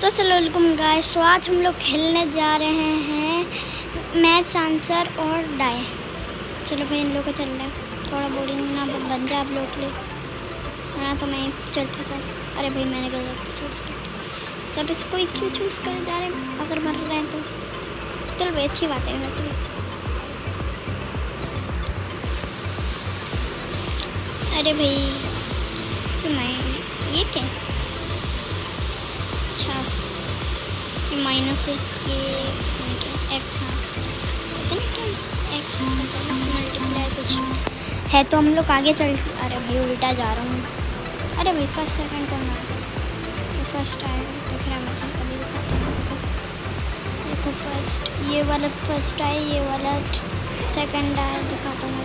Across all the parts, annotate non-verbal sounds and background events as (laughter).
तो असलम गाइस तो आज हम लोग खेलने जा रहे हैं मैथ्स आंसर और डाई चलो भाई, इन लोग का चल रहे थोड़ा बोरिंग ना बन जाए आप लोग के लिए। वरना तो मैं चलता चल। अरे भाई, मैंने गलत चूज़ कर सब इसको ही क्यों चूज़ कर जा रहे हैं। अगर मर रहे हैं तो। चलो भाई, अच्छी बात है वैसे अरे भाई मैं ये क्या? माइनस है। ये एक्स एक्स मल्टीप्लाई है तो हम लोग आगे चल, अरे भाई, उल्टा जा रहा हूँ। अरे भाई फ़र्स्ट सेकंड तो फ़र्स्ट आया देख रहा मुझे अभी दिखाता हूँ देखो फ़र्स्ट ये वाला फ़र्स्ट आया, ये वाला सेकंड आया, दिखाता हूँ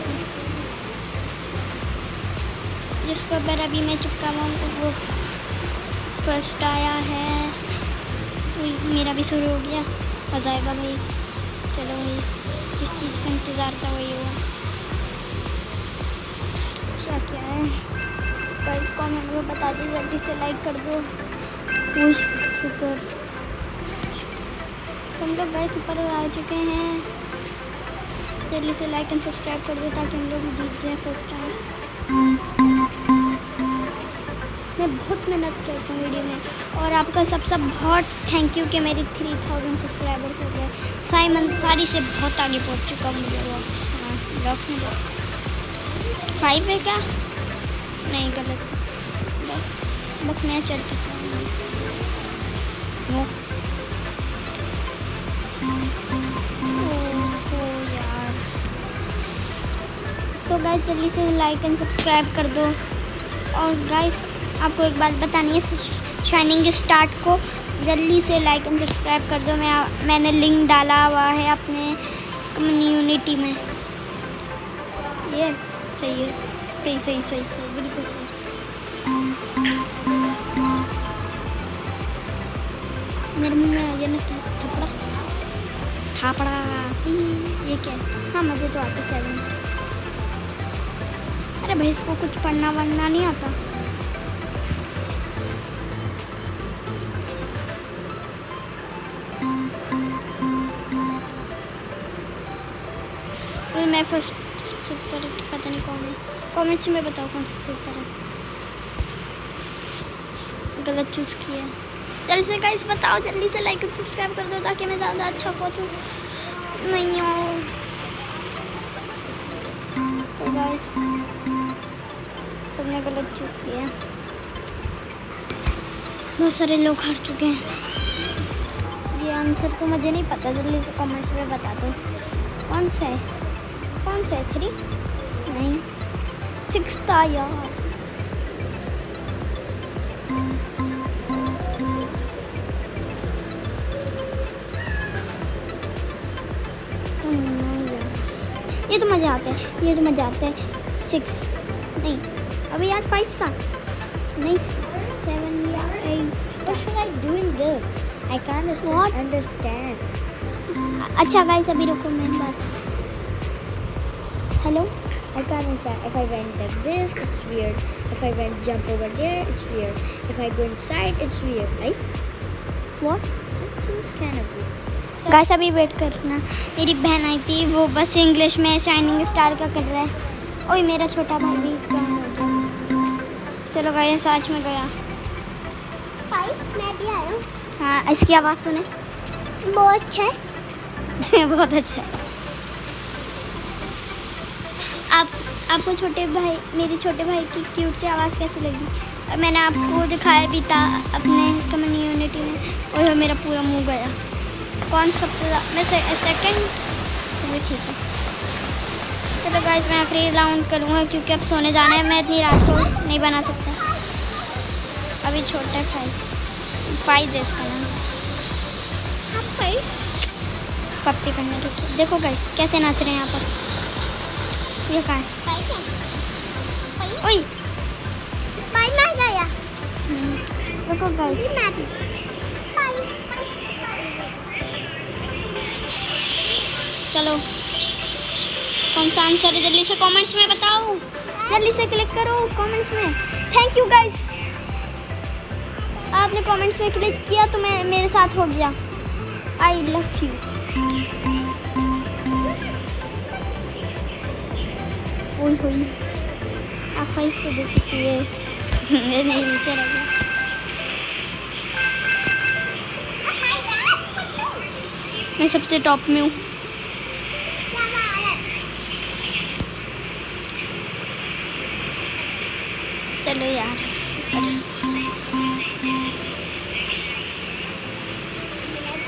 जिसको ऊपर अभी मैं चुपका हुआ वो फ़र्स्ट आया है। मेरा भी शुरू हो गया। आ जाएगा भाई चलो भाई इस चीज़ का इंतज़ार था, वही हुआ। क्या क्या है? गाइस कमेंट में बता दो, जल्दी से लाइक कर दो। शुक्र तो हम लोग गाइस ऊपर आ चुके हैं। जल्दी से लाइक एंड सब्सक्राइब कर दो, ताकि हम लोग जीत जाए फ़र्स्ट टाइम मैं बहुत मेहनत करती हूँ वीडियो में। और आपका सब सब बहुत थैंक यू कि मेरी थ्री थाउज़ेंड सब्सक्राइबर्स हो गए। साइमन सारी से बहुत आगे पहुँच चुका हूँ मुझे ब्लॉग्स ब्लॉग्स में फाइव है क्या? नहीं, गलत बस मैं यार। सो गाइस जल्दी से लाइक एंड सब्सक्राइब कर दो। और गाइस आपको एक बात बतानी है शाइनिंग स्टार्ट को जल्दी से लाइक एंड सब्सक्राइब कर दो। मैं मैंने लिंक डाला हुआ है अपने कम्युनिटी में। ये सही है। सही सही सही सही बिल्कुल सही। मेरे मुँह में आ गया ना थपड़ा। थापड़ा। ये क्या? है हाँ मुझे तो आता सेवन अरे भाई इसको कुछ पढ़ना वढ़ना नहीं आता? मैं फ़र्स्ट सबसे पता नहीं कौन है। कमेंट्स में बताओ कौन सबसे ऊपर है। गलत चूज़ किया जल्दी से गाइस बताओ, जल्दी से लाइक सब्सक्राइब कर दो ताकि मैं ज़्यादा अच्छा पहुँचूँ। नहीं हो। तो गाइस सबने गलत चूज़ किया बहुत सारे लोग हार चुके हैं। ये आंसर तो मुझे नहीं पता, जल्दी से कमेंट्स में बता दो। कौन सा है? कौन सा है थ्री? नहीं सिक्स था यार। ये तो मज़ा आता है ये तो मज़ा आता है। सिक्स नहीं अभी यार फाइव था। नहीं सेवन या eight What should I do in this? I can't understand. अच्छा गाइस अभी रुको मेरी बात। Hello? I can't understand. If I went like this, it's weird. If I went jump over there, it's weird. If I go inside, it's weird. Right? What? This is kind of weird. Guys अभी wait करना मेरी बहन आई थी वो बस English में shining star का कर रहा है ओए मेरा छोटा भाई भी हो चलो गाइस आज में गया मैं भी आया हाँ इसकी आवाज़ सुने बहुत अच्छा है बहुत अच्छा है आप आपको छोटे भाई मेरे छोटे भाई की क्यूट से आवाज़ कैसी लगी? और मैंने आपको दिखाया भी था अपने कम्युनिटी में और मेरा पूरा मुँह गया। कौन सबसे ज़्यादा मैं सेकंड वो ठीक है। चलो गाइस मैं आखिरी राउंड करूँगा क्योंकि अब सोने जाना है मैं इतनी रात को नहीं बना सकता। अभी छोटा है फाइज फाइज है इसका नाम। पप्पी करने देखो गाइस कैसे नाच रहे हैं यहाँ पर। ये कहाँ है ओए बाय मैं गया देखो गाइस चलो। कौन सा आंसर है? जल्दी से कमेंट्स में बताओ। जल्दी से क्लिक करो कमेंट्स में। थैंक यू गाइस आपने कमेंट्स में क्लिक किया तो मैं मेरे साथ हो गया। आई लव यू हुई हुई आप फाइस को देख सकती है। नीचे रह गया। मैं सबसे टॉप में हूँ। चलो यार।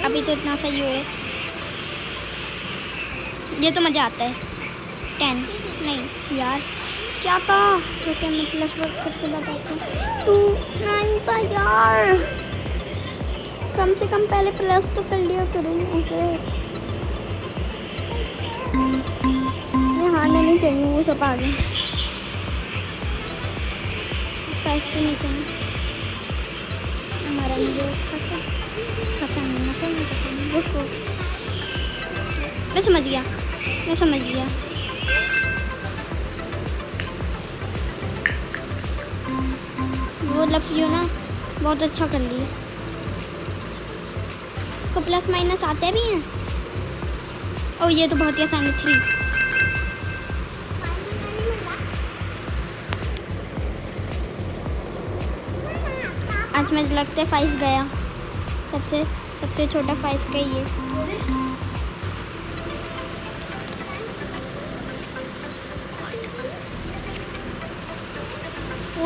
अभी तो इतना सही हुए ये तो मज़ा आता है। टेन नहीं, यार। क्या कहा रुके, मैं प्लस वर्क करके बताती हूँ। टू नाइन का यार। कम से कम पहले प्लस तो कर लिया करूँ ओके हारना नहीं चाहिए, वो सब आ गए। फास्ट तो नहीं करना हमारा मुझे नहीं नहीं नहीं। वो को मैं समझ गया, मैं समझ गया। वो लव यू ना। बहुत अच्छा कर लिया। उसको प्लस माइनस आते भी हैं। ओ, ये तो बहुत ही आसान है थ्री आज मुझे लगता है फाइस गया। सबसे सबसे छोटा फाइस का ही।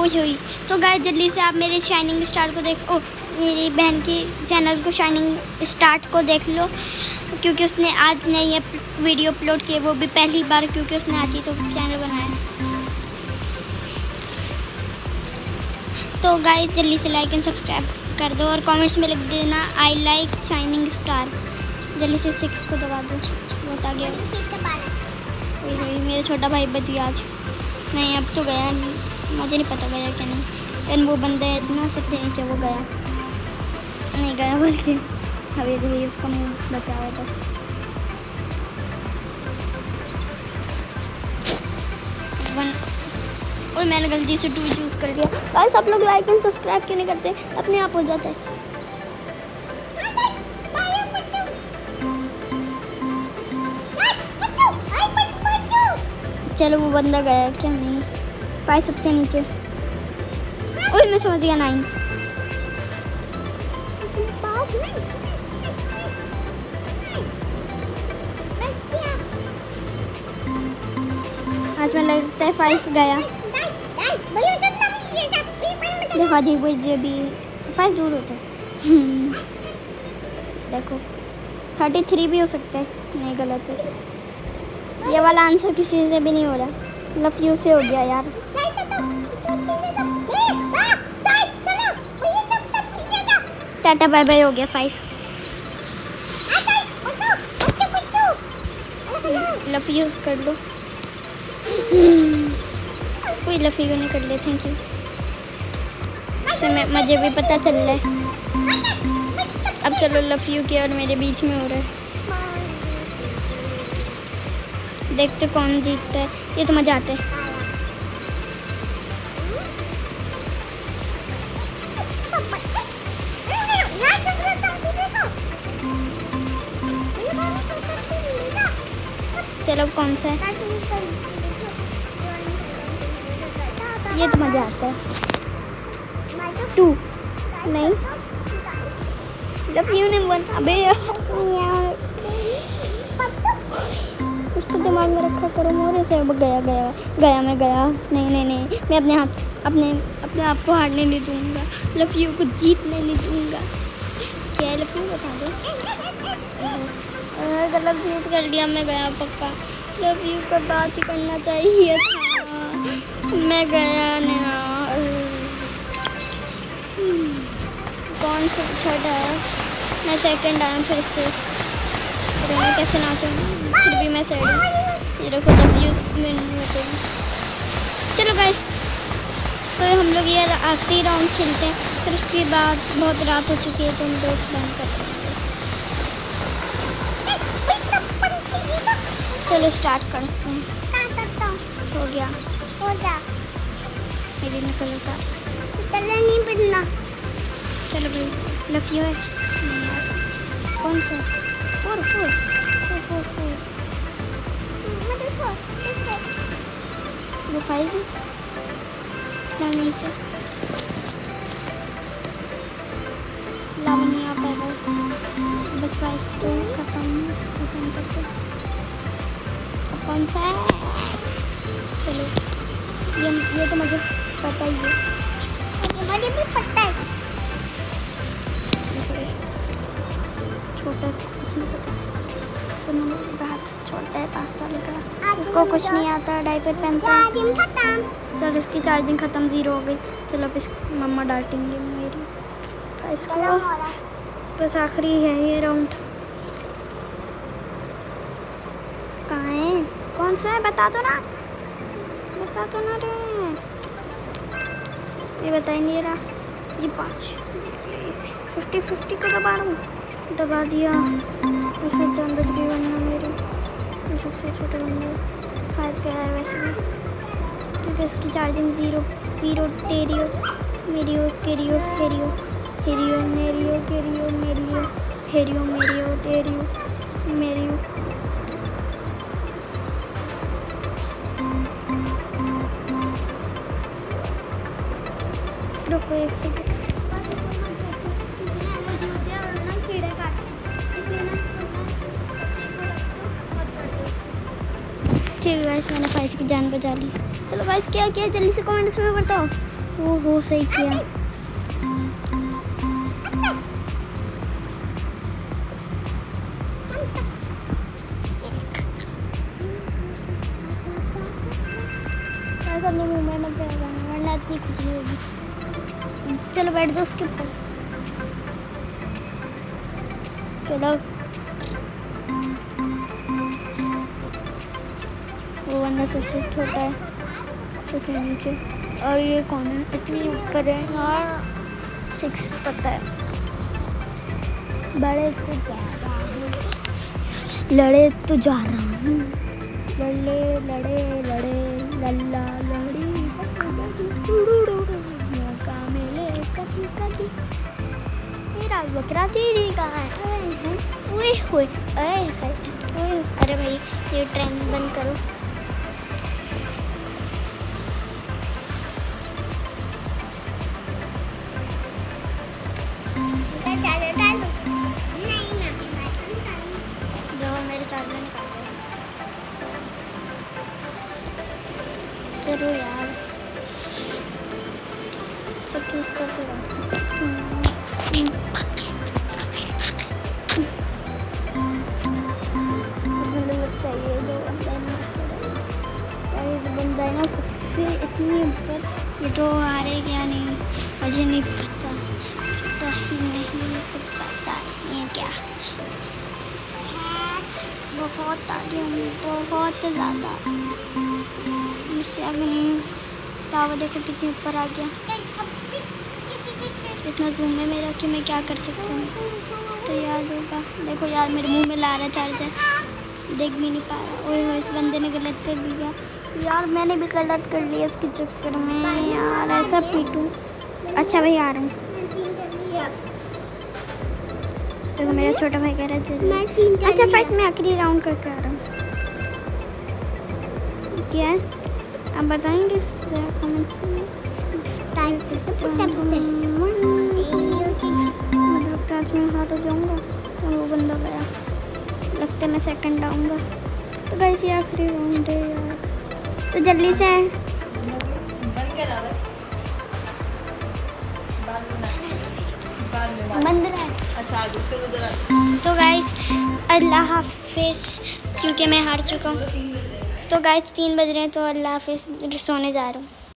है वही हुई। तो गाय जल्दी से आप मेरे शाइनिंग स्टार को देख ओ मेरी बहन की चैनल को शाइनिंग स्टार्ट को देख लो क्योंकि उसने आज ने ये वीडियो अपलोड किए वो भी पहली बार क्योंकि उसने आज ही तो चैनल बनाया तो गाय जल्दी से लाइक एंड सब्सक्राइब कर दो और कमेंट्स में लिख देना आई लाइक शाइनिंग स्टार जल्दी से सिक्स को दबा दो बहुत आ गया वही वही मेरा छोटा भाई बच गया आज। नहीं अब तो गया मुझे नहीं पता गया क्या नहीं। लेकिन वो बंदा इतना सबसे नीचे वो गया। नहीं गया बल्कि। अभी अभी उसका मुँह बचा हुआ बस। वन। और मैंने गलती से टू चूज़ कर लिया गाइस आप लोग लाइक एंड सब्सक्राइब क्यों नहीं करते? अपने आप हो जाता है। चलो, वो बंदा गया क्या? नहीं। फाइव सबसे नीचे। ओए, मैं समझ गया नाइन आज मैं लगता है फाइस गया। देखो जी वो जो भी फाइस दूर होता है। (laughs) देखो थर्टी थ्री भी हो सकता है। नहीं, गलत है। ये वाला आंसर किसी से भी नहीं हो रहा। लव यू से हो गया, यार। टाटा, बाय बाय, हो गया फाइव लव यू कर लो। कोई लव यू नहीं कर ले थैंक यू इससे मैं मुझे भी पता चल रहा है। अब चलो लव यू के और मेरे बीच में हो रहा है। देखते कौन जीतता है। ये तो मज़ा आता है। चलो कौन सा? है ये तो मज़ा आता है। टू। नहीं। लव यू ने वन अबे यार तो दिमाग में रखा करो, मोरे से अब गया गया गया मैं, गया। नहीं नहीं नहीं, मैं अपने हाथ, अपने अपने आप को हारने नहीं दूँगा। लव यू को जीतने नहीं दूँगा। क्या लव यू बता दो। गलत चूज़ कर लिया मैं गया पक्का। जब यू का बात ही करना चाहिए था, मैं गया नहीं कौन सा थर्ड आया? मैं सेकंड आया फिर से। फिर मैं कैसे नाचूँ फिर भी मैं सैड हूँ। देखो लव यू चलो गाइस तो हम लोग ये आखिरी राउंड खेलते हैं। फिर उसके बाद बहुत रात हो चुकी है तो हम लोग बंद करते हैं। चलो स्टार्ट करते हैं। हो गया। हो जा। मेरी निकल होता। तले नहीं पड़ना। चलो भाई लफ यू है? कौन सा? Four four. Four four four. वो फाइव है? नीचे लावनिया पैदल बस फाइव को ख़त्म। पसंद करते कौन सा है? चलो ये ये तो मुझे पता ही है। मुझे भी पता है। छोटा सा कुछ नहीं पता। सुनो बहुत छोटा है पाँच साल का। उसको कुछ नहीं आता डायपर पहनता। है चलो इसकी चार्जिंग ख़त्म ज़ीरो हो गई। चलो अब इस मम्मा डांटेंगे मेरी। इसको बस आखिरी है ये राउंड कहाँ है कौन सा है? बता दो ना। बता दो ना रे। ये बता ही नहीं रहा। ये पाँच। फिफ्टी फिफ्टी को दबा रहा हूँ। दबा दिया। उसमें जान बच गई वरना मेरी। ये सबसे छोटा नंबर फाइव का है वैसे भी। क्योंकि इसकी चार्जिंग ज़ीरो, पीरो, टेरियो, मेरियो, केरियो, हेरियो हेरियो, मेरियो, केरियो, मेरियो, हेरियो, मेरियो, टेरियो, मेरियो। रुको एक सेकंड ठीक है मैंने फाइस की जान बचा ली। चलो गाइस क्या किया? जल्दी से कमेंट्स में बताओ। वो हो सही किया। बैठ जाओ उसके ऊपर। चलो। वो वरना सबसे छोटा है सबसे नीचे। और ये कौन है? इतनी ऊपर है। यार। सिक्स पता है। बड़े तो जा रहा हूँ। लड़े तो जा रहा हूँ। लड़े लड़े लड़े लल्ला लड़ी। कभी मेरा बकरा तेरी कहाँ है। ओए ओए ओए अरे भाई, ये ट्रेन बंद करो। है इतनी ऊपर ये तो आ रहे क्या नहीं, मुझे नहीं पता। ही नहीं तो पता नहीं क्या। बहुत आगे हूँ, बहुत ज़्यादा। मुझसे आगे नहीं टावर देखो कितनी ऊपर आ गया। इतना जूम है मेरा कि मैं क्या कर सकती हूँ। तो याद होगा। देखो यार, मेरे मुँह में ला रहा चार्जर देख भी नहीं पा रहा ओए हो इस बंदे ने गलत कर दिया। यार मैंने भी गलत कर लिया इसके चक्कर में यार ऐसा पीटू। अच्छा भाई आ रहा हूँ। देखो मेरा छोटा भाई कह रहा है अच्छा फाइट मैं आखिरी राउंड करके आ रहा हूँ। क्या है? आप बताएँगे? कमेंट्स में मतलब आज मैं हार हो जाऊँगा वो बंदा गया। लगता है मैं सेकंड आऊँगा। तो ये आखिरी राउंड है यार। तो जल्दी से बंद तो गाइस अल्लाह हाफिज़, क्योंकि मैं हार चुका हूँ। तो गाइस तीन बज रहे हैं तो अल्लाह हाफिज़, सोने जा रहा हूँ।